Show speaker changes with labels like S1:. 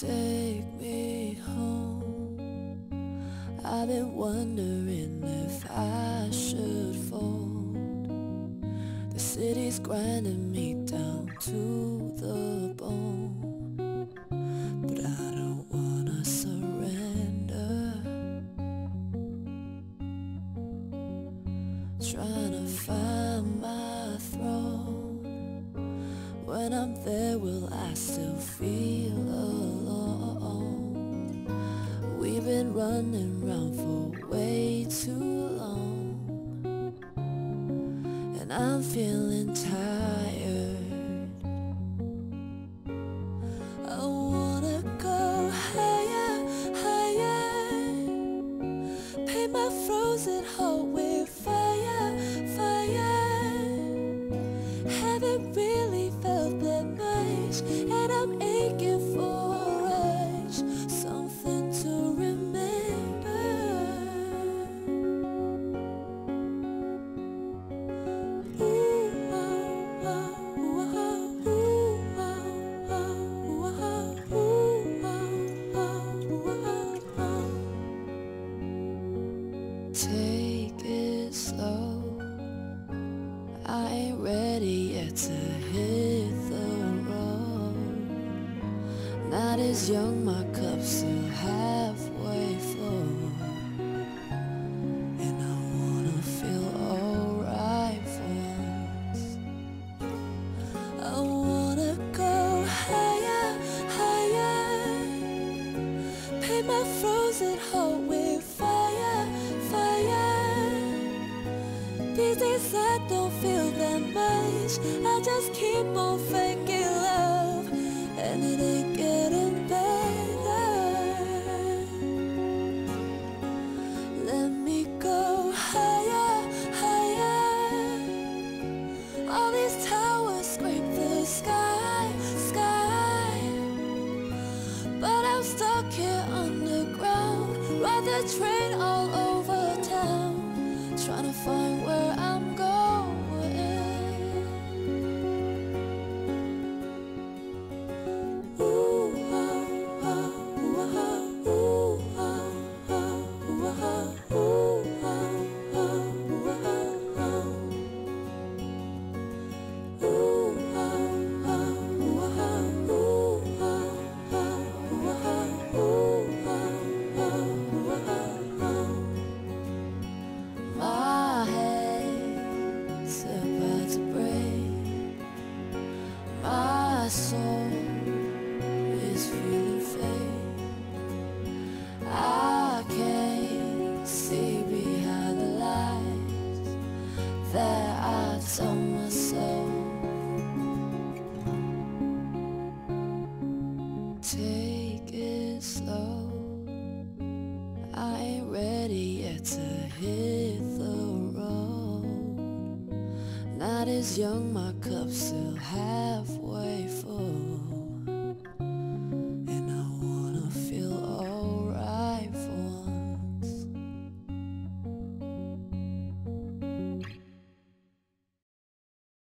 S1: Take me home. I've been wondering if I should fold. The city's grinding me down to the bone. But I don't wanna surrender. Trying to find my throne. When I'm there, will I still feel been running round for way too long. And I'm feeling tired. I wanna go higher, higher. Paint my frozen heart with fire, Take it slow. I ain't ready yet to hit the road. Not as young, my cup's still halfway full. And I wanna feel alright once. I wanna go higher, higher. Paint my frozen heart feel that much. I just keep on faking love, and it ain't getting better. Let me go higher, higher. All these towers scrape the sky, sky. But I'm stuck here underground. Ride the train all over town, trying to find where feeling. I can't see behind the lies that I tell myself. Take it slow. I ain't ready yet to hit the road. Not as young, my cup still.